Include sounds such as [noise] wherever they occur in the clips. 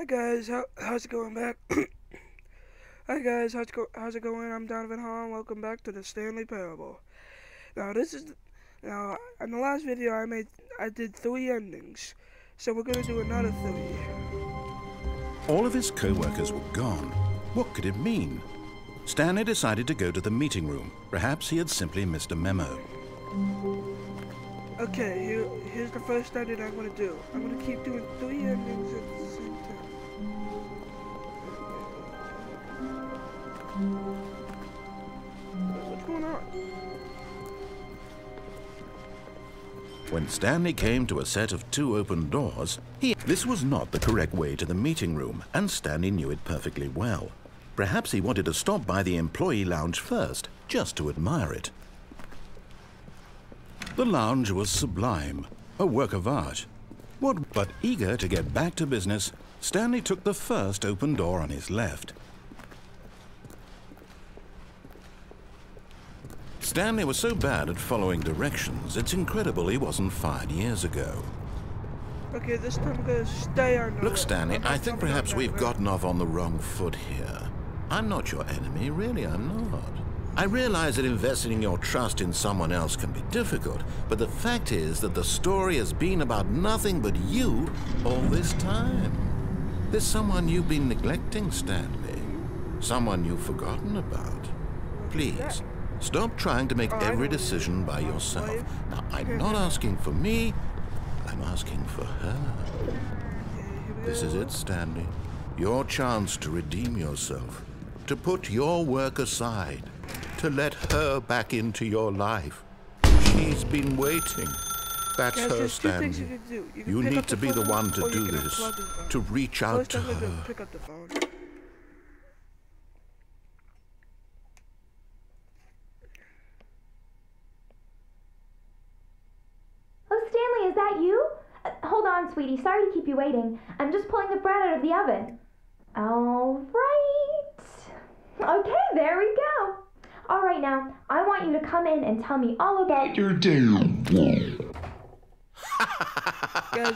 Hi guys, how, how's it going back? [clears throat] Hi guys, how's go, how's it going? I'm Donovan Hall. And welcome back to the Stanley Parable. Now this is now in the last video I made I did three endings, so we're gonna do another three. All of his co-workers were gone. What could it mean? Stanley decided to go to the meeting room. Perhaps he had simply missed a memo. Okay, here, here's the first ending I'm gonna do. I'm gonna keep doing three endings at the same When Stanley came to a set of two open doors, he... This was not the correct way to the meeting room, and Stanley knew it perfectly well. Perhaps he wanted to stop by the employee lounge first, just to admire it. The lounge was sublime, a work of art. What, but eager to get back to business, Stanley took the first open door on his left. Stanley was so bad at following directions, it's incredible he wasn't fired years ago. Okay, this time I'm gonna stay on Look, Stanley, I think perhaps we've gotten off on the wrong foot here. I'm not your enemy, really, I'm not. I realize that investing your trust in someone else can be difficult, but the fact is that the story has been about nothing but you all this time. There's someone you've been neglecting, Stanley. Someone you've forgotten about. Please, stop trying to make every decision by yourself. Now, I'm not asking for me, I'm asking for her. This is it, Stanley. Your chance to redeem yourself, to put your work aside, to let her back into your life. She's been waiting. That's her, Stanley. you. You, You need to be the one to do this, unplug the phone. to reach out to her. pick up the phone. Oh, Stanley, is that you? Uh, hold on, sweetie. Sorry to keep you waiting. I'm just pulling the bread out of the oven. All right. Okay, there we go. All right, now, I want you to come in and tell me all about Your damn [laughs] Guys,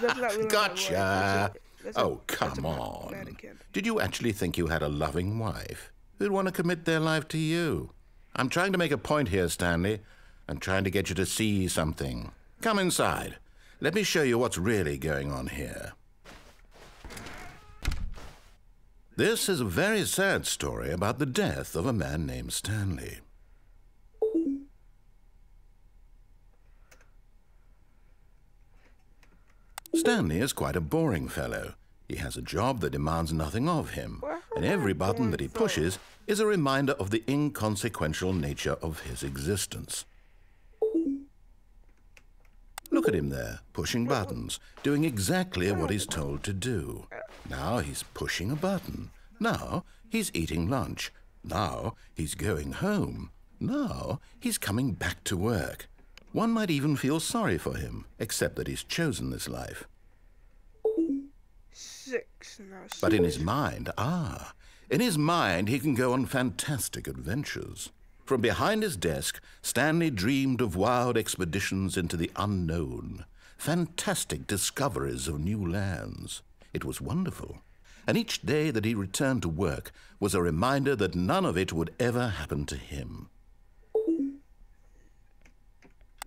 that's not really. Gotcha. That's a- that's a- Oh, a come on. mannequin. Did you actually think you had a loving wife who'd want to commit their life to you? I'm trying to make a point here, Stanley. I'm trying to get you to see something. Come inside. Let me show you what's really going on here. This is a very sad story about the death of a man named Stanley. Stanley is quite a boring fellow. He has a job that demands nothing of him, and every button that he pushes is a reminder of the inconsequential nature of his existence. Look at him there, pushing buttons, doing exactly what he's told to do. Now he's pushing a button. Now he's eating lunch. Now he's going home. Now he's coming back to work. One might even feel sorry for him, except that he's chosen this life. Six. But in his mind, ah, in his mind, he can go on fantastic adventures. From behind his desk, Stanley dreamed of wild expeditions into the unknown, fantastic discoveries of new lands. It was wonderful. And each day that he returned to work was a reminder that none of it would ever happen to him.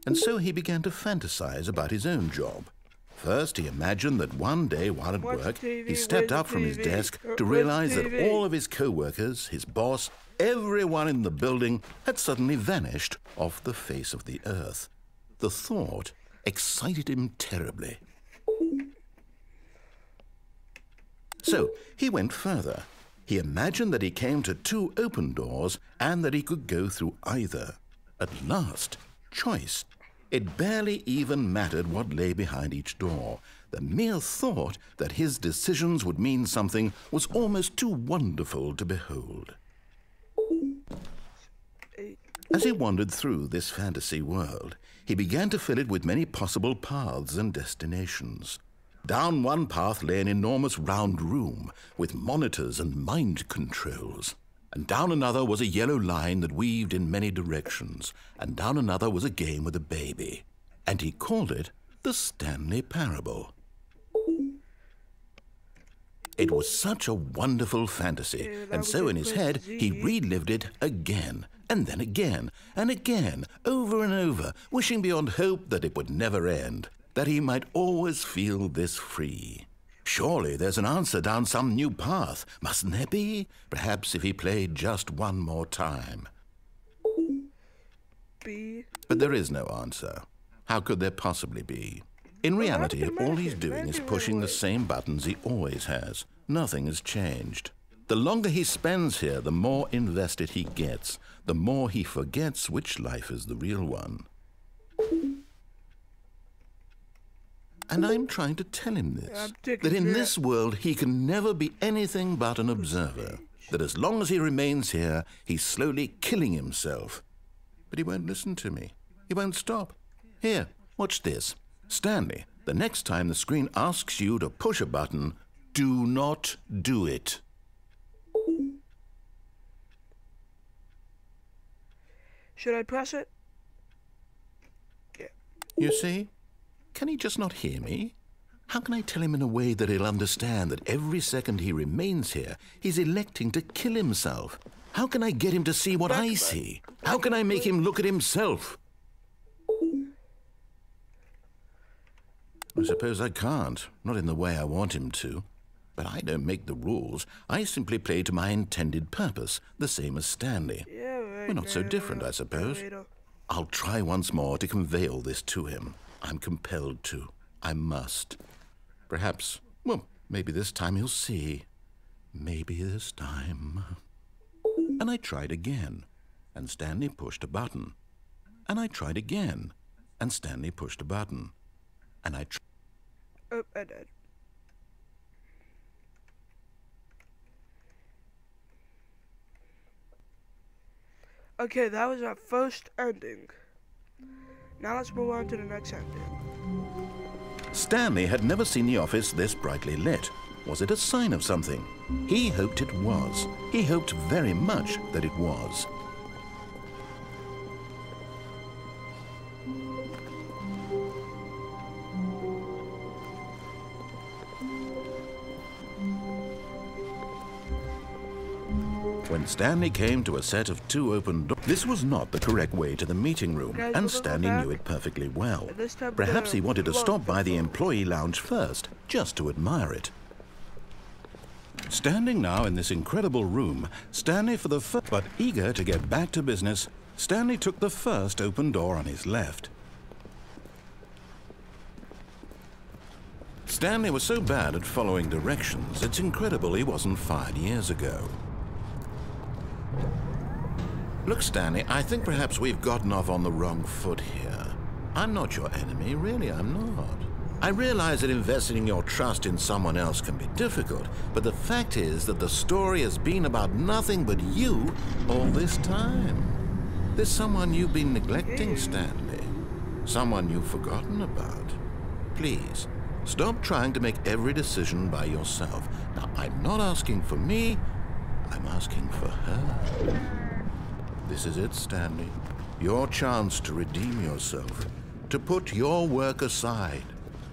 And so he began to fantasize about his own job. First, he imagined that one day while at Watch work, TV, he stepped up the from his desk to realize that all of his co-workers, his boss, everyone in the building had suddenly vanished off the face of the earth. The thought excited him terribly. So he went further. He imagined that he came to two open doors and that he could go through either. At last, choice. It barely even mattered what lay behind each door. The mere thought that his decisions would mean something was almost too wonderful to behold. As he wandered through this fantasy world, he began to fill it with many possible paths and destinations. Down one path lay an enormous round room with monitors and mind controls. And down another was a yellow line that weaved in many directions. And down another was a game with a baby. And he called it the Stanley Parable. It was such a wonderful fantasy, and so in his head he relived it again, and then again, and again, over and over, wishing beyond hope that it would never end, that he might always feel this free. Surely there's an answer down some new path, mustn't there be? Perhaps if he played just one more time. B. But there is no answer. How could there possibly be? In reality, all he's doing is pushing the same buttons he always has. Nothing has changed. The longer he spends here, the more invested he gets, the more he forgets which life is the real one. And I'm trying to tell him this that in this world he can never be anything but an observer. That as long as he remains here, he's slowly killing himself. But he won't listen to me. He won't stop. Here, watch this. Stanley, the next time the screen asks you to push a button, do not do it. Should I press it? Yeah. You see? Can he just not hear me? How can I tell him in a way that he'll understand that every second he remains here, he's electing to kill himself? How can I get him to see what I see? How can I make him look at himself? I suppose I can't, not in the way I want him to. But I don't make the rules. I simply play to my intended purpose, the same as Stanley. Yeah. We're not so different, I suppose. I'll try once more to convey all this to him. I'm compelled to. I must. Perhaps, well, maybe this time he'll see. Maybe this time. And I tried again, and Stanley pushed a button. And I tried again, and Stanley pushed a button. And I tr- Oh, Okay, that was our first ending. Now let's move on to the next ending. Stanley had never seen the office this brightly lit. Was it a sign of something? He hoped it was. He hoped very much that it was. Stanley came to a set of two open doors, this was not the correct way to the meeting room, Guys, and Stanley knew it perfectly well. This time we're Perhaps he wanted to stop by the employee lounge first, just to admire it. Standing now in this incredible room, Stanley for the first, but eager to get back to business, Stanley took the first open door on his left. Stanley was so bad at following directions, it's incredible he wasn't fired years ago. Look, Stanley, I think perhaps we've gotten off on the wrong foot here. I'm not your enemy, really, I'm not. I realize that investing your trust in someone else can be difficult, but the fact is that the story has been about nothing but you all this time. There's someone you've been neglecting, Stanley. Someone you've forgotten about. Please, stop trying to make every decision by yourself. Now, I'm not asking for me, I'm asking for her. This is it, Stanley. Your chance to redeem yourself, to put your work aside,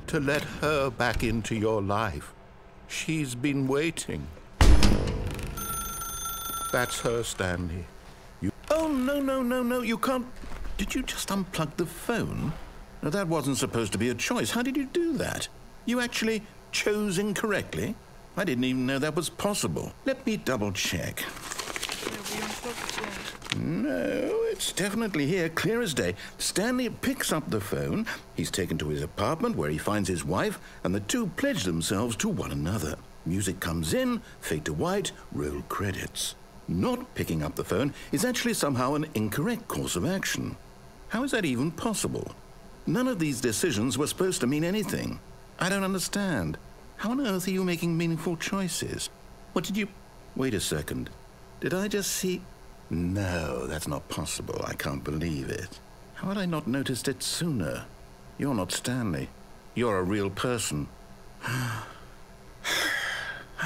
to let her back into your life. She's been waiting. That's her, Stanley. You. Oh, no, no, no, no, you can't. Did you just unplug the phone? No, that wasn't supposed to be a choice. How did you do that? You actually chose incorrectly? I didn't even know that was possible. Let me double check. No, it's definitely here, clear as day. Stanley picks up the phone. He's taken to his apartment where he finds his wife, and the two pledge themselves to one another. Music comes in, fade to white, roll credits. Not picking up the phone is actually somehow an incorrect course of action. How is that even possible? None of these decisions were supposed to mean anything. I don't understand. How on earth are you making meaningful choices? What did you. Wait a second. Did I just see. No, that's not possible. I can't believe it. How had I not noticed it sooner? You're not Stanley. You're a real person. [sighs] I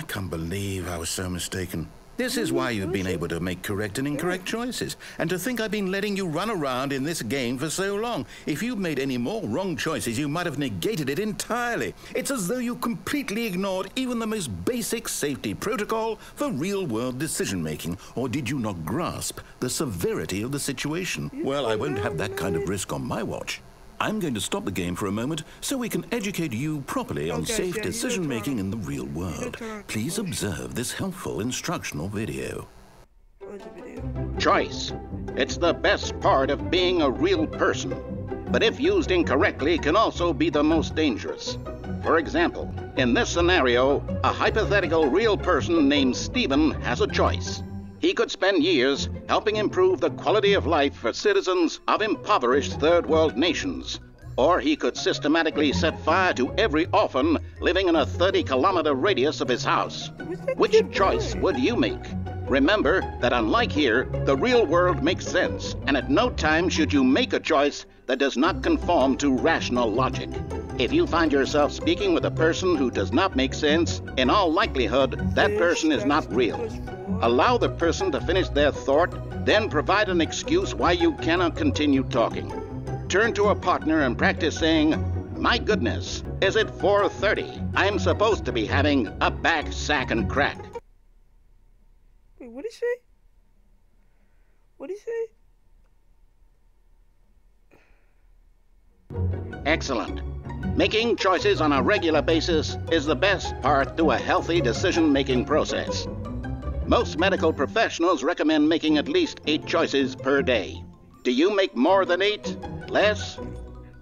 can't believe I was so mistaken. This is why you've been able to make correct and incorrect choices. And to think I've been letting you run around in this game for so long. If you'd made any more wrong choices, you might have negated it entirely. It's as though you completely ignored even the most basic safety protocol for real-world decision-making. Or did you not grasp the severity of the situation? Well, I won't have that kind of risk on my watch. I'm going to stop the game for a moment so we can educate you properly on Okay, safe yeah, decision making in the real world. Please observe this helpful instructional video. Where's the video? Choice. It's the best part of being a real person. But if used incorrectly, can also be the most dangerous. For example, in this scenario, a hypothetical real person named Stephen has a choice. He could spend years helping improve the quality of life for citizens of impoverished third world nations. Or he could systematically set fire to every orphan living in a 30 kilometer radius of his house. Which choice would you make? Remember that unlike here, the real world makes sense, and at no time should you make a choice that does not conform to rational logic. If you find yourself speaking with a person who does not make sense, in all likelihood, that person is not real. Allow the person to finish their thought, then provide an excuse why you cannot continue talking. Turn to a partner and practice saying, My goodness, is it 4.30? I'm supposed to be having a back sack and crack. Wait, what did he say? What did he say? Excellent. Making choices on a regular basis is the best part to a healthy decision making process. Most medical professionals recommend making at least eight choices per day. Do you make more than eight? Less?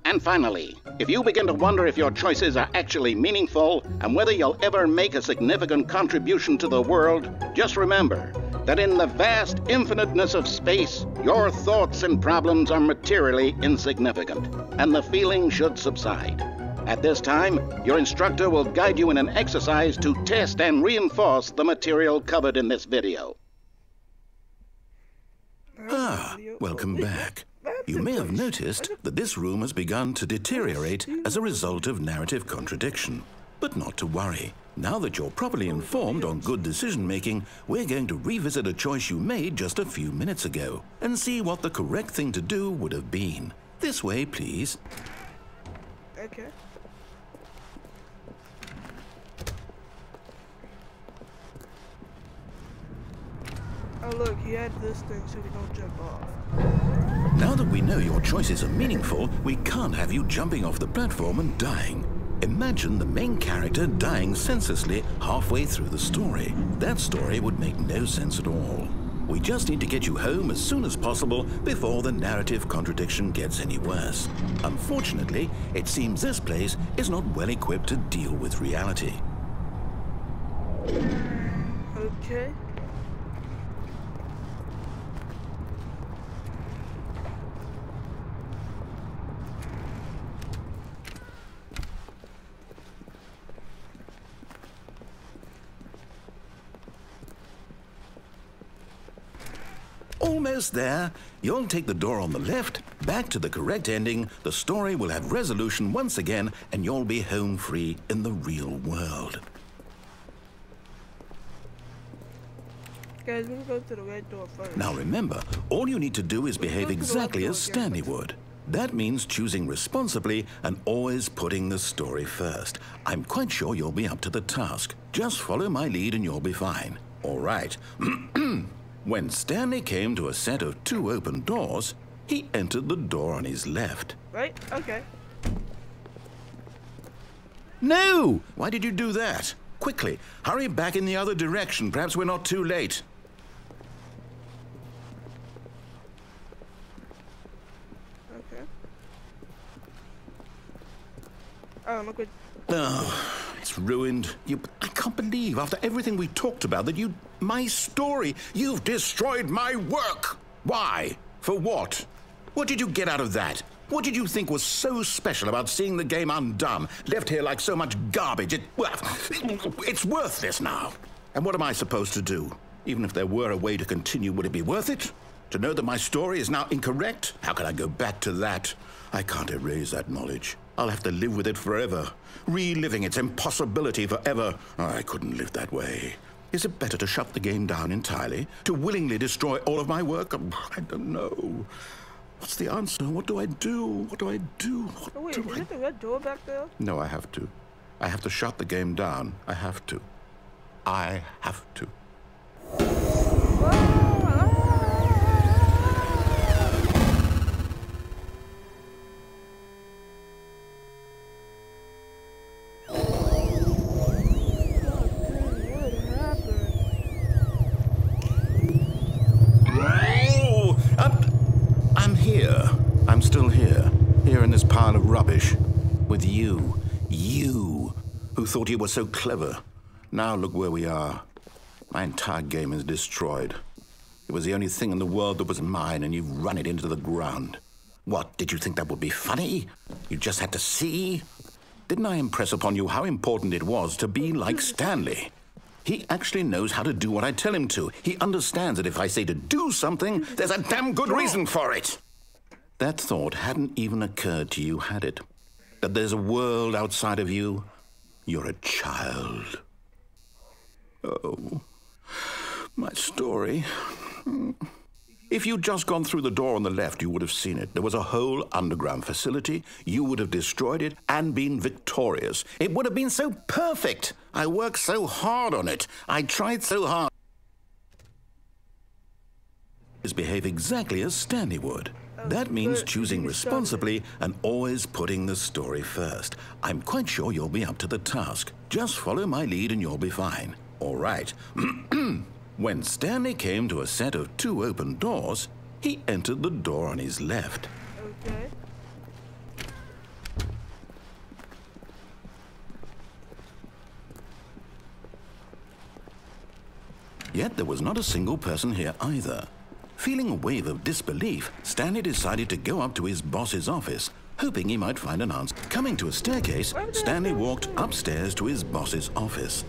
And finally, if you begin to wonder if your choices are actually meaningful and whether you'll ever make a significant contribution to the world, just remember that in the vast infiniteness of space, your thoughts and problems are materially insignificant, and the feeling should subside. At this time, your instructor will guide you in an exercise to test and reinforce the material covered in this video. Ah, welcome back. You may have noticed that this room has begun to deteriorate as a result of narrative contradiction. But not to worry. Now that you're properly informed on good decision making, we're going to revisit a choice you made just a few minutes ago and see what the correct thing to do would have been. This way, please. Okay. Oh look, he had this thing so we don't jump off. Now that we know your choices are meaningful, we can't have you jumping off the platform and dying. Imagine the main character dying senselessly halfway through the story. That story would make no sense at all. We just need to get you home as soon as possible before the narrative contradiction gets any worse. Unfortunately, it seems this place is not well equipped to deal with reality. Okay. Almost there. You'll take the door on the left, back to the correct ending, the story will have resolution once again, and you'll be home free in the real world. Guys, we'll go to the red door first. Now remember, all you need to do is behave go to the exactly as. Stanley would. That means choosing responsibly and always putting the story first. I'm quite sure you'll be up to the task. Just follow my lead and you'll be fine. All right. [clears throat] when Stanley came to a set of two open doors, he entered the door on his left. Right? Okay. No! Why did you do that? Quickly, hurry back in the other direction. Perhaps we're not too late. Okay. Oh, look what. Oh, it's ruined. You, I can't believe, after everything we talked about, that you. My story. You've destroyed my work. Why? For what? What did you get out of that? What did you think was so special about seeing the game undone, left here like so much garbage? It, well, it's worthless now. And what am I supposed to do? Even if there were a way to continue, would it be worth it? To know that my story is now incorrect? How can I go back to that? I can't erase that knowledge. I'll have to live with it forever, reliving its impossibility forever. I couldn't live that way. Is it better to shut the game down entirely? To willingly destroy all of my work? I don't know. What's the answer? What do I do? What do I do? What Oh wait, do is I... it the red door back there? No, I have to. I have to shut the game down. I have to. I have to. What thought you were so clever. Now look where we are. My entire game is destroyed. It was the only thing in the world that was mine, and you've run it into the ground. What, did you think that would be funny? You just had to see? Didn't I impress upon you how important it was to be like Stanley? He actually knows how to do what I tell him to. He understands that if I say to do something, there's a damn good reason for it. That thought hadn't even occurred to you, had it? That there's a world outside of you? You're a child. Oh, my story. If you'd just gone through the door on the left, you would have seen it. There was a whole underground facility. You would have destroyed it and been victorious. It would have been so perfect. I worked so hard on it. I tried so hard. Behave exactly as Stanley would. That means choosing responsibly and always putting the story first. I'm quite sure you'll be up to the task. Just follow my lead and you'll be fine. All right. [clears throat] when Stanley came to a set of two open doors, he entered the door on his left. Okay. Yet there was not a single person here either. Feeling a wave of disbelief, Stanley decided to go up to his boss's office, hoping he might find an answer. Coming to a staircase, Stanley walked upstairs to his boss's office.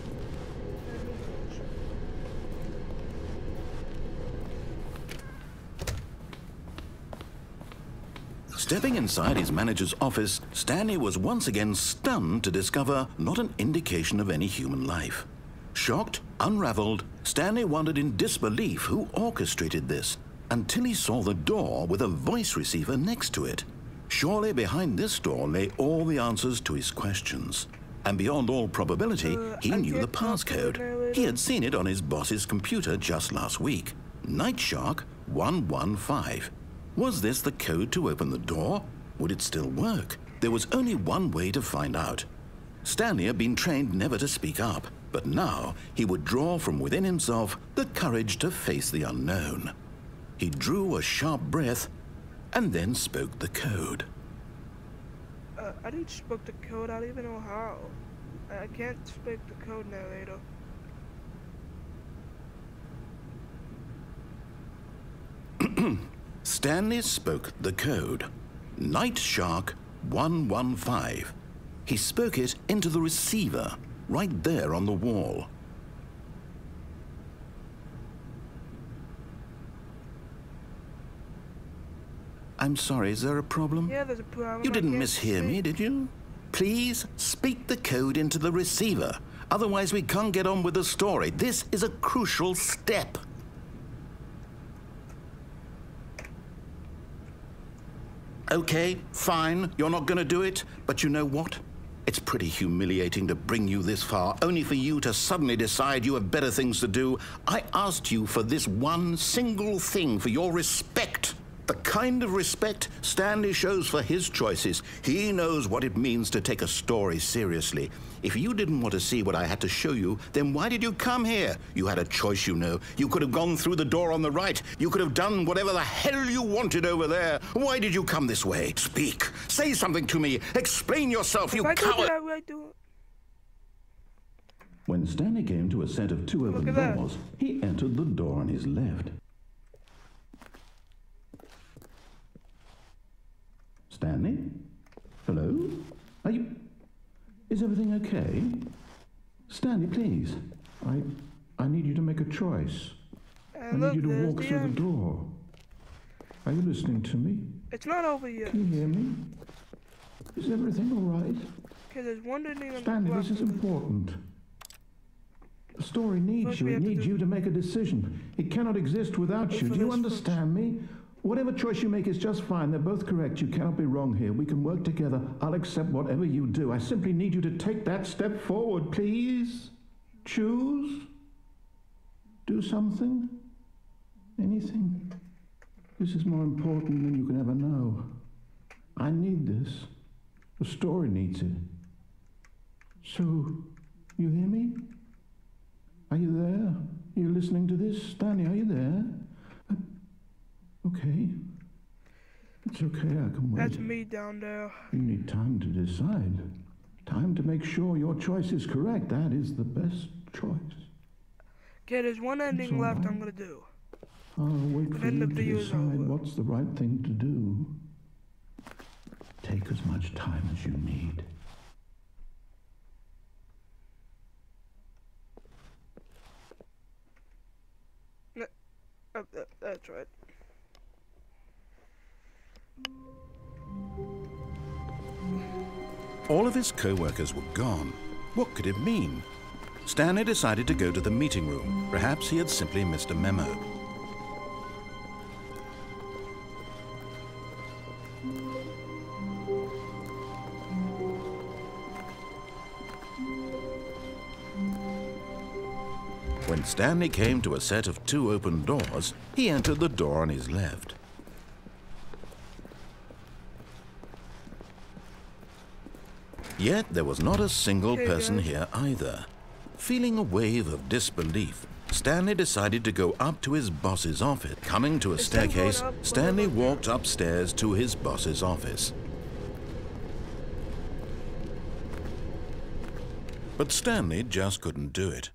Stepping inside his manager's office, Stanley was once again stunned to discover not an indication of any human life. Shocked, unraveled, Stanley wondered in disbelief who orchestrated this until he saw the door with a voice receiver next to it. Surely behind this door lay all the answers to his questions. And beyond all probability, Uh, he knew the can't talk to the passcode. He had seen it on his boss's computer just last week. Nightshark 115. Was this the code to open the door? Would it still work? There was only one way to find out. Stanley had been trained never to speak up, but now he would draw from within himself the courage to face the unknown. He drew a sharp breath and then spoke the code. Uh, I didn't spoke the code. I don't even know how. I can't speak the code now, narrator. [clears throat] Stanley spoke the code. Night Shark 115. He spoke it into the receiver, right there on the wall. I'm sorry, is there a problem? Yeah, there's a problem. You didn't mishear me, did you? Please speak the code into the receiver. Otherwise, we can't get on with the story. This is a crucial step. Okay, fine, you're not going to do it, but you know what? It's pretty humiliating to bring you this far, only for you to suddenly decide you have better things to do. I asked you for this one single thing, for your respect. The kind of respect Stanley shows for his choices. He knows what it means to take a story seriously. If you didn't want to see what I had to show you, then why did you come here? You had a choice, you know. You could have gone through the door on the right. You could have done whatever the hell you wanted over there. Why did you come this way? Speak. Say something to me. Explain yourself, you If I go coward. that way, do When Stanley came to a set of two open doors, he entered the door on his left. Stanley? Hello? Are you. Is everything okay? Stanley, please. I. I need you to make a choice. Uh, I And need look, you to uh, walk the through the door. Are you listening to me? It's not over yet. Can you hear me? Is everything all right? Okay, there's one on Stanley, this is important. The story needs First you. It have to needs you to make a decision. It cannot exist without you. Do you this first. understand me? Whatever choice you make is just fine. They're both correct. You cannot be wrong here. We can work together. I'll accept whatever you do. I simply need you to take that step forward, please. Choose. Do something. Anything. This is more important than you can ever know. I need this. The story needs it. So, you hear me? Are you there? Are you listening to this? Stanley, are you there? Okay. It's okay, I can wait. That's me down there. You need time to decide. Time to make sure your choice is correct. That is the best choice. Okay, there's one ending all left. I'm gonna do. I'll wait for you to decide what's the right thing to do. Take as much time as you need. Uh, uh, that's right. All of his co-workers were gone. What could it mean? Stanley decided to go to the meeting room. Perhaps he had simply missed a memo. When Stanley came to a set of two open doors, he entered the door on his left. Yet there was not a single person here either. Feeling a wave of disbelief, Stanley decided to go up to his boss's office. Coming to a staircase, Stanley walked upstairs to his boss's office. But Stanley just couldn't do it.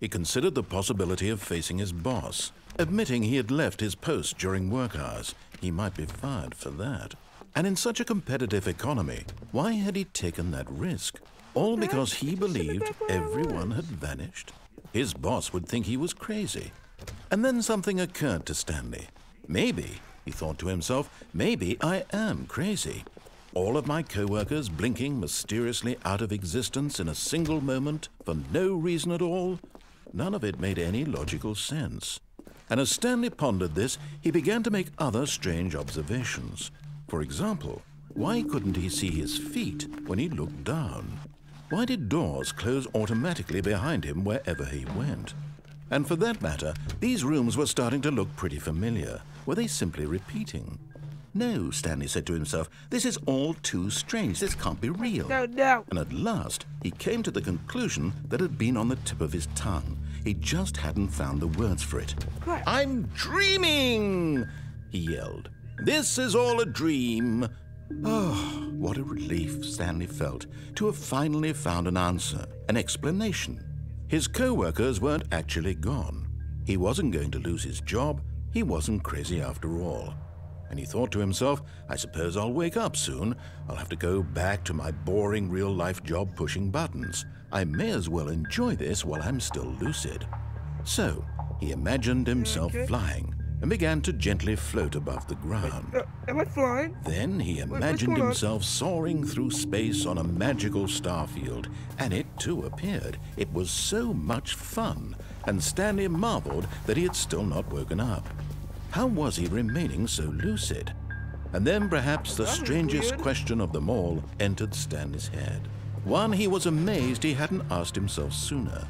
He considered the possibility of facing his boss. Admitting he had left his post during work hours, he might be fired for that. And in such a competitive economy, why had he taken that risk? All because he believed everyone had vanished? His boss would think he was crazy. And then something occurred to Stanley. Maybe, he thought to himself, maybe I am crazy. All of my co-workers blinking mysteriously out of existence in a single moment for no reason at all? None of it made any logical sense. And as Stanley pondered this, he began to make other strange observations. For example, why couldn't he see his feet when he looked down? Why did doors close automatically behind him wherever he went? And for that matter, these rooms were starting to look pretty familiar. Were they simply repeating? No, Stanley said to himself, this is all too strange. This can't be real. No, no. And at last, he came to the conclusion that had been on the tip of his tongue. He just hadn't found the words for it. What? I'm dreaming! He yelled. This is all a dream. Oh, what a relief Stanley felt to have finally found an answer, an explanation. His co workers weren't actually gone. He wasn't going to lose his job. He wasn't crazy after all. And he thought to himself, I suppose I'll wake up soon. I'll have to go back to my boring real life job pushing buttons. I may as well enjoy this while I'm still lucid. So he imagined himself flying and began to gently float above the ground. Uh, am I flying? Then he imagined himself soaring through space on a magical starfield, and it too appeared. It was so much fun, and Stanley marveled that he had still not woken up. How was he remaining so lucid? And then perhaps the strangest weird. question of them all entered Stanley's head. One he was amazed he hadn't asked himself sooner.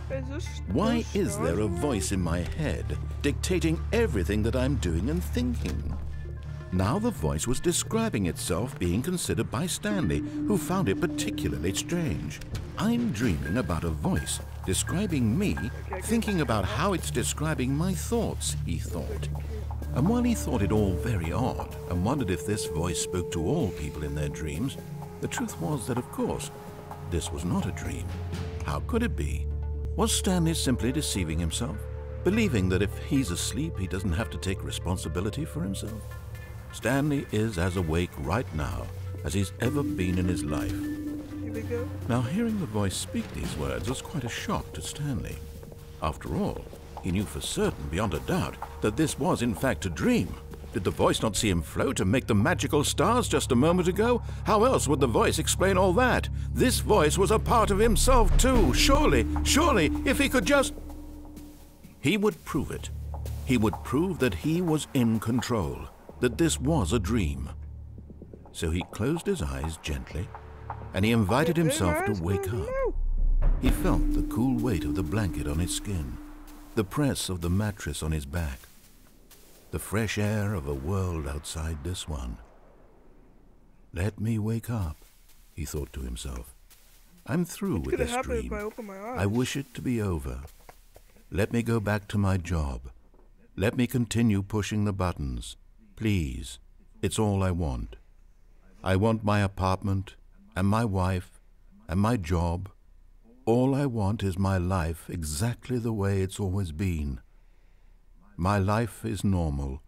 Why is there a voice in my head dictating everything that I'm doing and thinking? Now the voice was describing itself being considered by Stanley, who found it particularly strange. I'm dreaming about a voice describing me, thinking about how it's describing my thoughts, he thought. And while he thought it all very odd and wondered if this voice spoke to all people in their dreams, the truth was that, of course, this was not a dream. How could it be? Was Stanley simply deceiving himself? Believing that if he's asleep, he doesn't have to take responsibility for himself? Stanley is as awake right now as he's ever been in his life. Here we go. Now, hearing the voice speak these words was quite a shock to Stanley. After all, he knew for certain, beyond a doubt, that this was in fact a dream. Did the voice not see him float and make the magical stars just a moment ago? How else would the voice explain all that? This voice was a part of himself too. Surely, surely, if he could just. He would prove it. He would prove that he was in control, that this was a dream. So he closed his eyes gently, and he invited himself to wake up. He felt the cool weight of the blanket on his skin, the press of the mattress on his back, the fresh air of a world outside this one. Let me wake up, he thought to himself. I'm through with this dream. I, I wish it to be over. Let me go back to my job. Let me continue pushing the buttons. Please, it's all I want. I want my apartment, and my wife, and my job, all I want is my life exactly the way it's always been. My life is normal.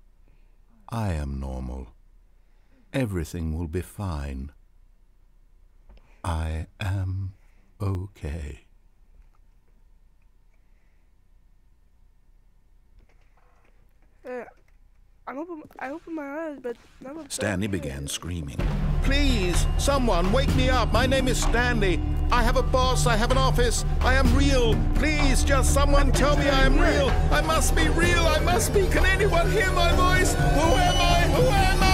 I am normal. Everything will be fine. I am okay. Uh, I open, I open my eyes, but Stanley began screaming. Please, someone, wake me up. My name is Stanley. I have a boss. I have an office. I am real. Please, just someone tell me I am real. I must be real. I must be. Can anyone hear my voice? Who am I? Who am I?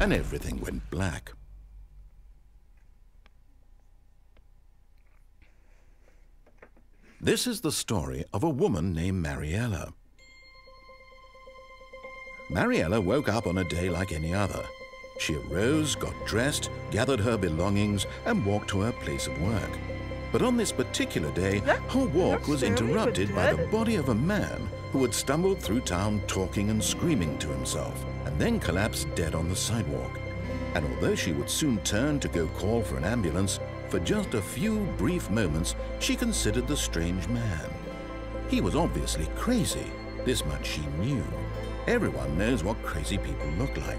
And everything went black. This is the story of a woman named Mariella. Mariella woke up on a day like any other. She arose, got dressed, gathered her belongings, and walked to her place of work. But on this particular day, her walk was interrupted by the body of a man who had stumbled through town talking and screaming to himself, and then collapsed dead on the sidewalk. And although she would soon turn to go call for an ambulance, for just a few brief moments she considered the strange man. He was obviously crazy, this much she knew. Everyone knows what crazy people look like.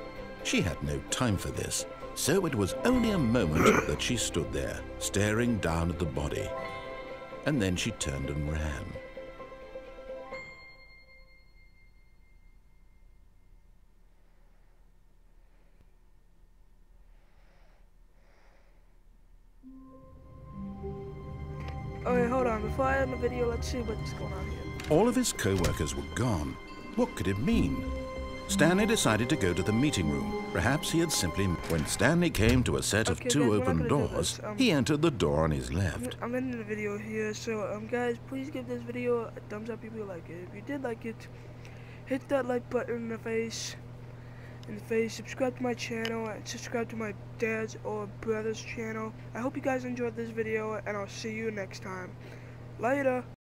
She had no time for this, so it was only a moment [coughs] that she stood there, staring down at the body. And then she turned and ran. Okay, hold on. Before I end the video, let's see what's going on here. All of his co-workers were gone. What could it mean? Stanley decided to go to the meeting room. Perhaps he had simply... When Stanley came to a set of two guys, open doors, um, he entered the door on his left. I'm, I'm ending the video here, so um, guys, please give this video a thumbs up if you like it. If you did like it, hit that like button in the face. In the face. Subscribe to my channel and subscribe to my dad's or brother's channel. I hope you guys enjoyed this video, and I'll see you next time. Later.